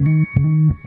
Mm-hmm.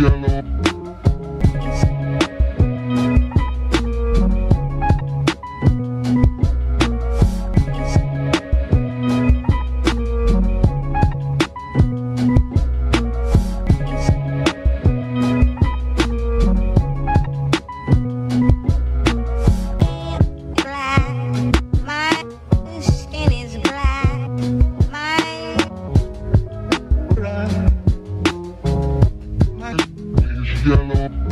Yellow yellow.